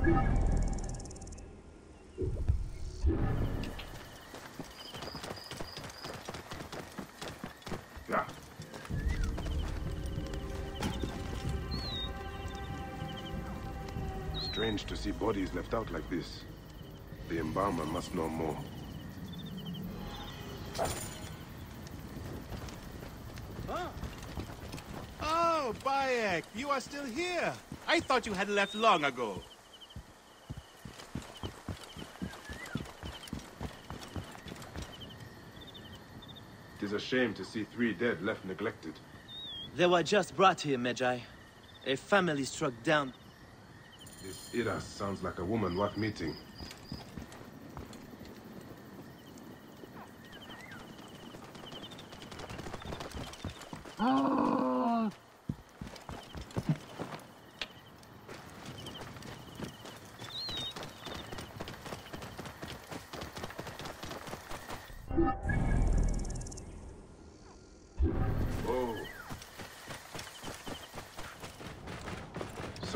Yeah. Strange to see bodies left out like this. The embalmer must know more. Oh, Bayek, you are still here. I thought you had left long ago. Is a shame to see three dead left neglected. They were just brought here, Magi. A family struck down. This Iras sounds like a woman worth meeting. Oh.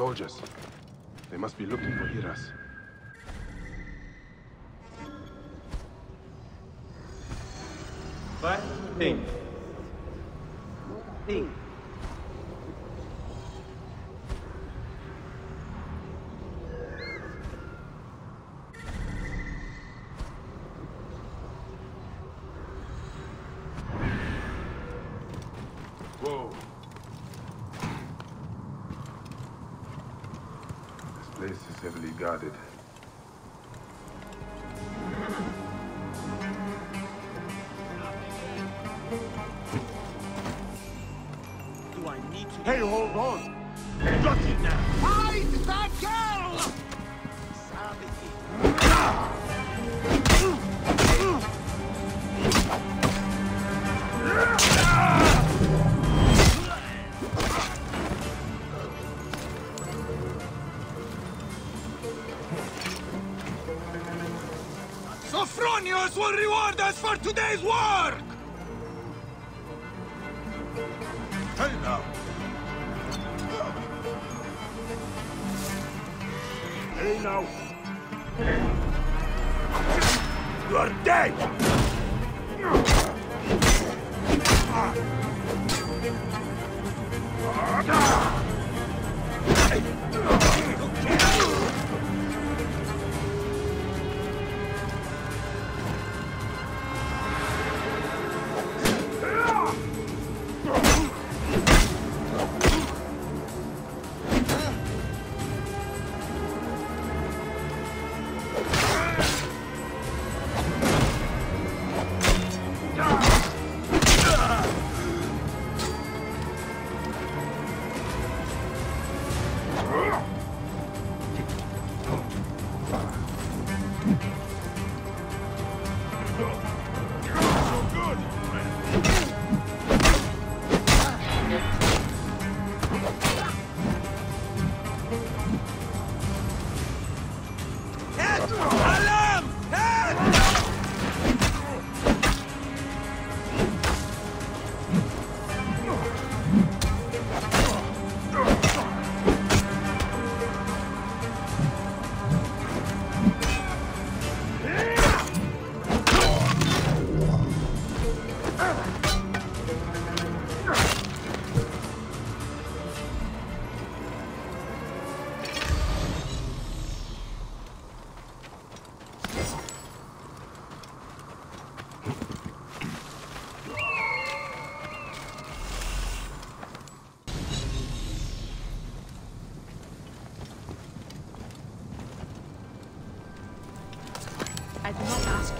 Soldiers. They must be looking for Iras. What? Ping. Ping. Place is heavily guarded. Do I need to... Hey, hold on! Got it now! Sophronius will reward us for today's work! Hey now! Hey now! You are dead!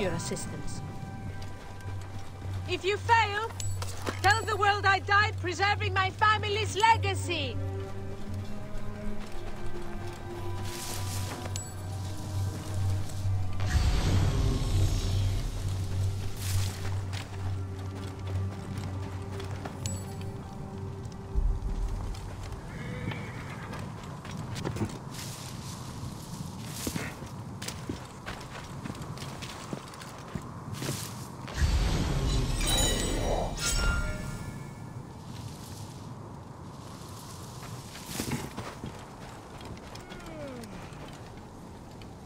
Your assistance. If you fail, tell the world I died preserving my family's legacy.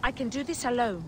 I can do this alone.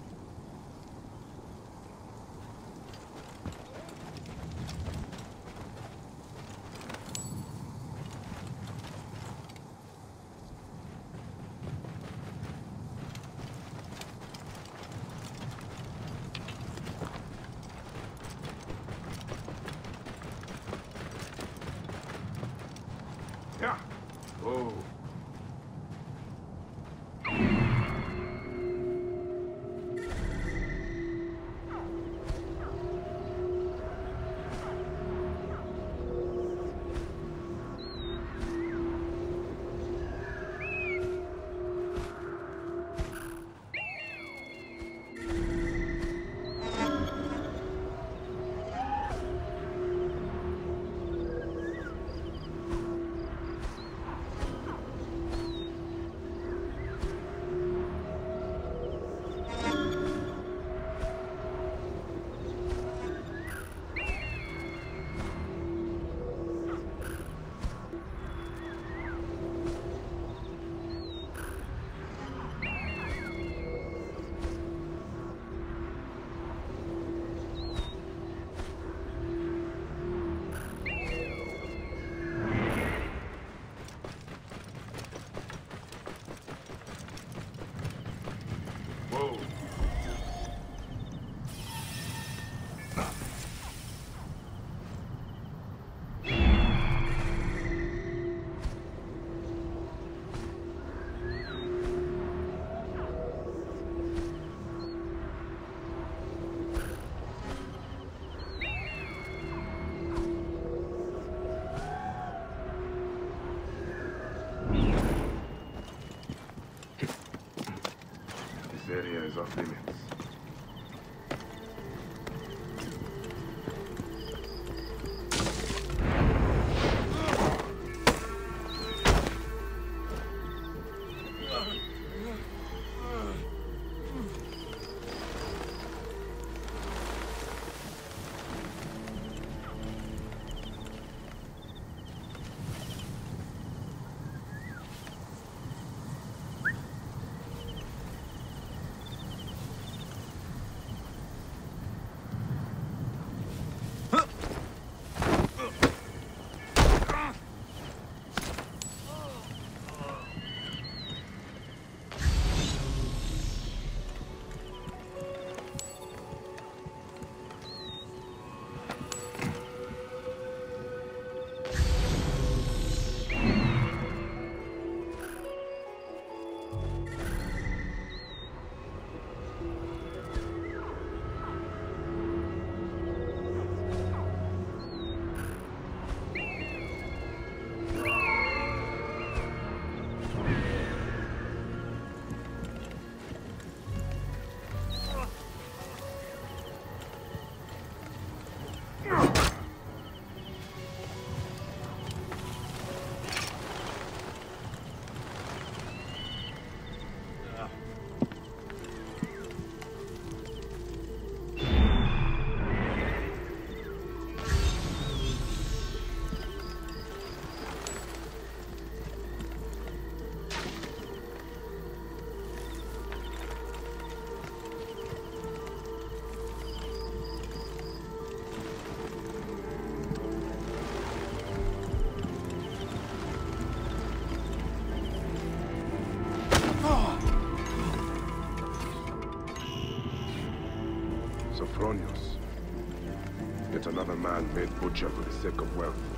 Another man made butcher for the sake of wealth.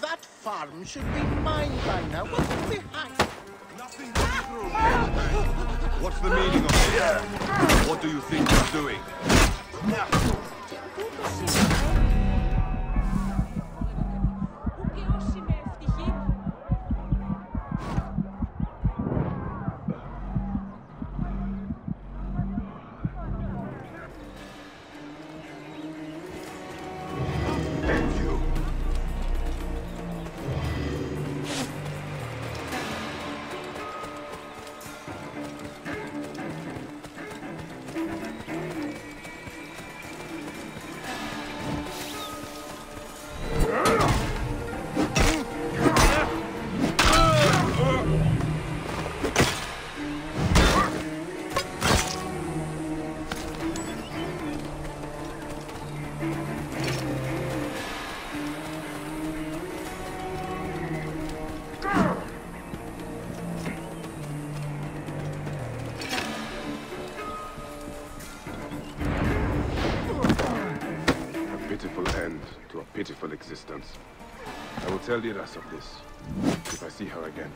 That farm should be mine by now. What's behind? Nothing What's the meaning of this? What do you think you're doing? Existence. I will tell Iras of this if I see her again.